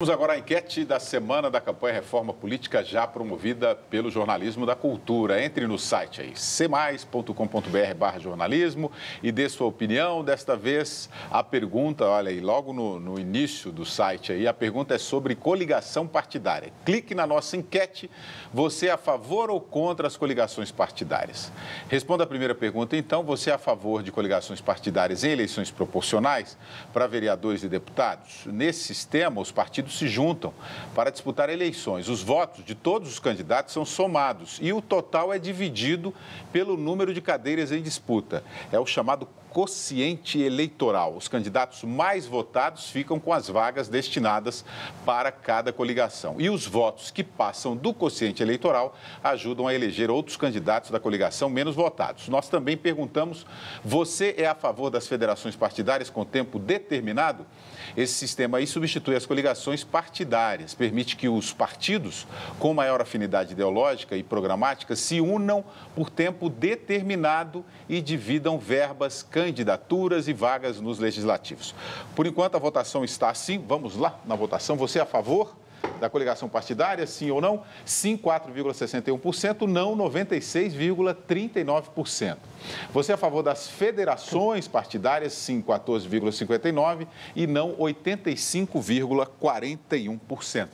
Vamos agora à enquete da semana da campanha Reforma Política, já promovida pelo jornalismo da cultura. Entre no site aí, cmais.com.br jornalismo e dê sua opinião. Desta vez, a pergunta, olha aí, logo no, no início do site aí, a pergunta é sobre coligação partidária. Clique na nossa enquete, você é a favor ou contra as coligações partidárias? Responda a primeira pergunta, então, você é a favor de coligações partidárias em eleições proporcionais para vereadores e deputados? Nesse sistema, os partidos partidos se juntam para disputar eleições. Os votos de todos os candidatos são somados e o total é dividido pelo número de cadeiras em disputa. É o chamado quociente eleitoral. Os candidatos mais votados ficam com as vagas destinadas para cada coligação. E os votos que passam do quociente eleitoral ajudam a eleger outros candidatos da coligação menos votados. Nós também perguntamos: você é a favor das federações partidárias com tempo determinado? Esse sistema aí substitui as coligações partidárias, permite que os partidos com maior afinidade ideológica e programática se unam por tempo determinado e dividam verbas candidaturas e vagas nos legislativos. Por enquanto, a votação está assim. Vamos lá na votação. Você é a favor? Da coligação partidária, sim ou não? Sim, 4,61%, não 96,39%. Você é a favor das federações partidárias, sim, 14,59% e não 85,41%.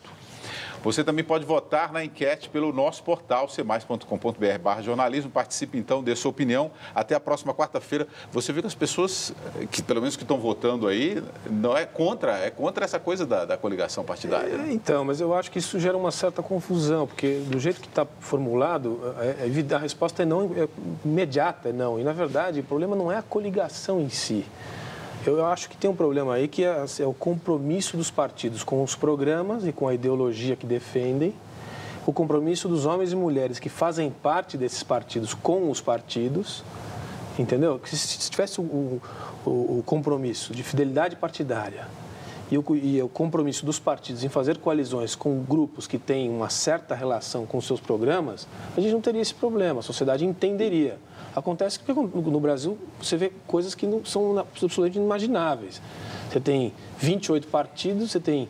Você também pode votar na enquete pelo nosso portal, cmais.com.br jornalismo. Participe então, dê sua opinião. Até a próxima quarta-feira. Você vê que as pessoas, que pelo menos que estão votando aí, não é contra, é contra essa coisa da, da coligação partidária. É, então, mas eu acho que isso gera uma certa confusão, porque do jeito que está formulado, é, é, a resposta é não é imediata, é não. E na verdade, o problema não é a coligação em si. Eu acho que tem um problema aí que é, é, o compromisso dos partidos com os programas e com a ideologia que defendem, o compromisso dos homens e mulheres que fazem parte desses partidos com os partidos, entendeu? Que se tivesse o, o, o compromisso de fidelidade partidária e o, e o compromisso dos partidos em fazer coalizões com grupos que têm uma certa relação com seus programas, a gente não teria esse problema, a sociedade entenderia. Acontece que no Brasil você vê coisas que não são absolutamente inimagináveis. Você tem 28 partidos, você tem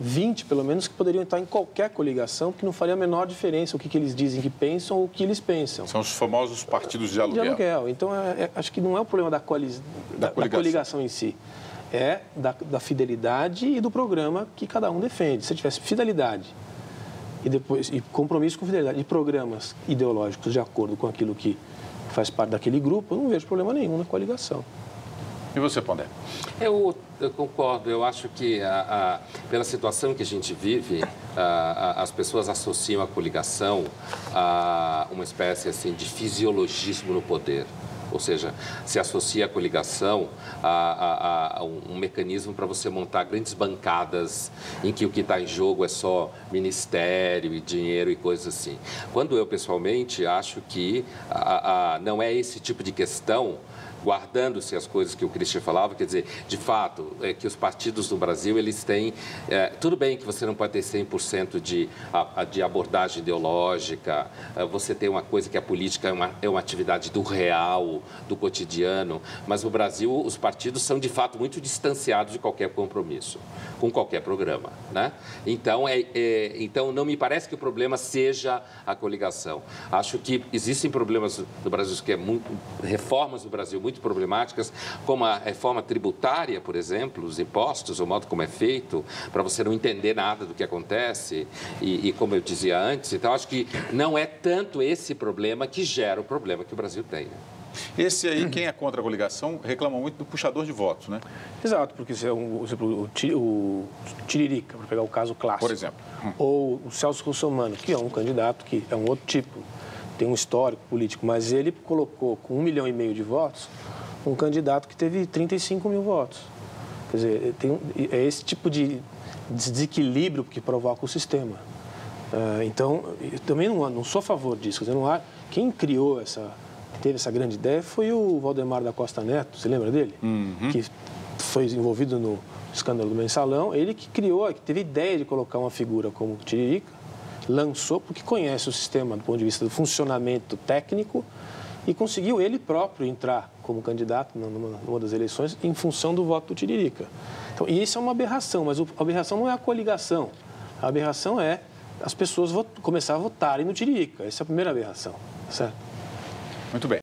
20 pelo menos que poderiam estar em qualquer coligação, que não faria a menor diferença o que, que eles dizem que pensam ou o que eles pensam. São os famosos partidos de aluguel. De aluguel. Então, é, é, acho que não é o problema da, coliz... da, da, coligação. da coligação em si. É da, da, fidelidade e do programa que cada um defende. Se tivesse fidelidade e depois e compromisso com fidelidade e programas ideológicos de acordo com aquilo que faz parte daquele grupo, eu não vejo problema nenhum na coligação. E você, Pondé? Eu, eu, concordo. Eu acho que, a, a, pela situação que a gente vive, a, as pessoas associam a coligação a uma espécie assim, de fisiologismo no poder ou seja, se associa a coligação a, a, a um, mecanismo para você montar grandes bancadas em que o que está em jogo é só ministério e dinheiro e coisas assim. Quando eu, pessoalmente, acho que a, não é esse tipo de questão guardando-se as coisas que o Christian falava, quer dizer, de fato, é que os partidos do Brasil, eles têm, é, tudo bem que você não pode ter 100% de, a, de abordagem ideológica, é, você tem uma coisa que a política é uma, é uma atividade do real, do cotidiano, mas no Brasil os partidos são, de fato, muito distanciados de qualquer compromisso, com qualquer programa, né? Então, é, é então não me parece que o problema seja a coligação. Acho que existem problemas no Brasil que é muito, reformas no Brasil muito muito problemáticas, como a reforma tributária, por exemplo, os impostos, o modo como é feito, para você não entender nada do que acontece, e, e como eu dizia antes. Então, acho que não é tanto esse problema que gera o problema que o Brasil tem. Né? Esse aí, quem é contra a coligação, reclama muito do puxador de votos, né? Exato, porque se é um, por exemplo, o, Tiririca, para pegar o caso clássico. Por exemplo. Ou o Celso Russomano, que é um candidato que é um outro tipo, tem um histórico político, mas ele colocou com um milhão e meio de votos um candidato que teve 35 mil votos. Quer dizer, tem, é esse tipo de desequilíbrio que provoca o sistema. Uh, então, eu também não, não sou a favor disso. Quer dizer, não há, quem criou essa, teve essa grande ideia foi o Valdemar da Costa Neto, você lembra dele? Uhum. Que foi envolvido no escândalo do mensalão. Ele que criou, que teve ideia de colocar uma figura como Tiririca, lançou porque conhece o sistema do ponto de vista do funcionamento técnico e conseguiu ele próprio entrar como candidato numa, numa das eleições em função do voto do Tiririca. Então, isso é uma aberração, mas a aberração não é a coligação. A aberração é as pessoas começar a votarem no Tiririca. Essa é a primeira aberração, certo? Muito bem.